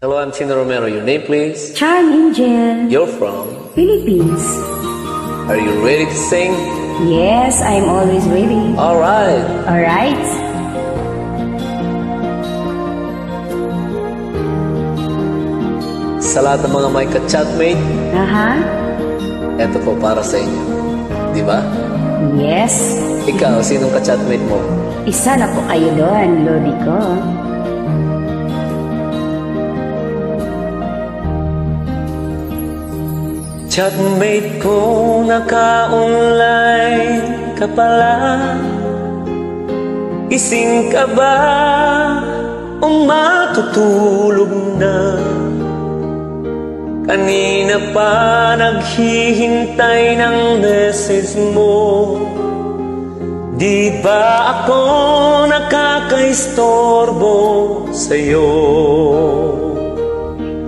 Hello, I'm Tino Romero. Your name, please? Charm Angel, You're from? Philippines. Are you ready to sing? Yes, I'm always ready. Alright. Alright? Sa lahat ng mga may ka-chatmate, Aha. eto po para sa inyo. Di ba? Yes. Ikaw, sinong ka-chatmate mo? Isa na po kayo doon, Lodi ko. Chatmate ko, naka-online ka pala Gising ka ba? O matutulog na? Kanina pa naghihintay ng message mo Di ba ako nakakaistorbo sa'yo?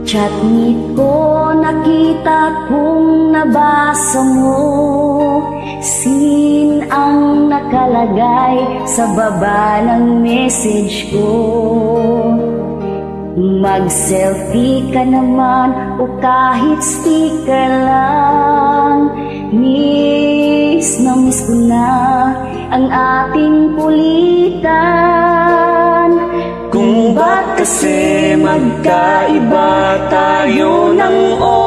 Chatmeet ko, nakita kong nabasa mo Sin ang nakalagay sa baba ng message ko. Mag-selfie ka naman o kahit sticker lang. Miss na miss ko na ang ating pulitan. Kung ba't kasi magkaiba tayo ng oras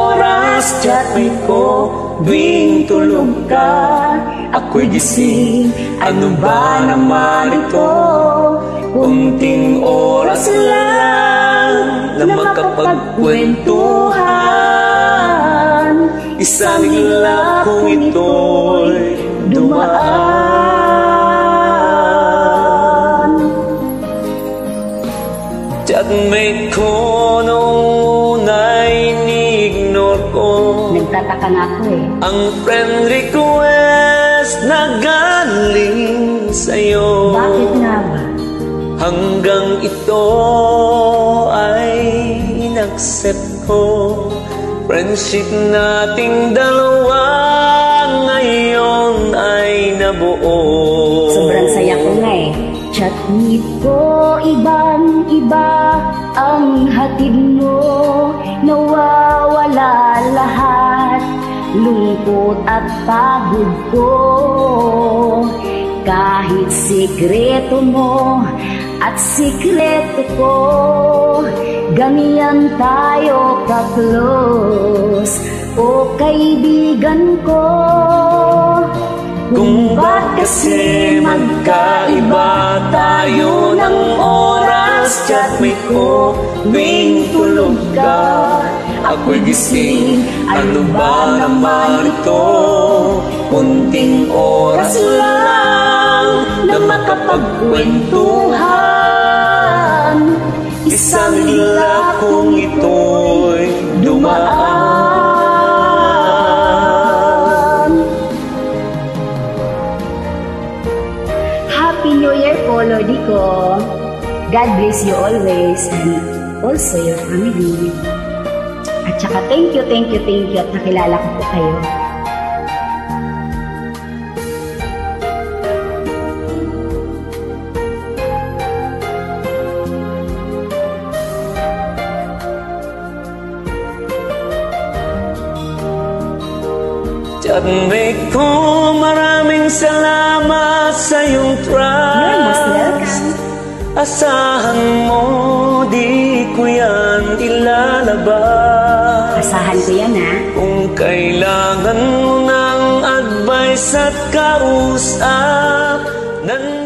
Chatmate ko, tuwing tulog ka. Ako'y gising, ano ba naman ito? Kunting oras lang na makapagkwentuhan. Isang hila kung ito'y dumaan. Chatmate ko nung Nagtataka na ako eh. Ang friend request na galing sa'yo. Bakit nga ba? Hanggang ito ay inaccept ko. Friendship nating dalawa ngayon ay nabuo. Sobrang saya ko nga eh. Chat ibang iba ang hatid mo. Nawawala lahat, lungkot at pagod ko. Kahit sikreto mo at sikreto ko Ganyan tayo ka-close. O kaibigan ko Kung ba't kasi magkaiba tayo ng oras Chatmate ko, tuwing tulog ka Ako'y gising, ano ba naman ito? Kunting oras lang na makapagkwentuhan Isang hila kung ito'y dumaan Happy New Year po, Lodi ko. God bless you always and also your family. At saka thank you, thank you, thank you at nakilala ko po kayo. Chatmate ko, maraming salamat sa iyong trust welcome. Asahan mo, di ko yan ilalabas Asahan ko yan ha. Kung kailangan mo ng advice at kausap Nan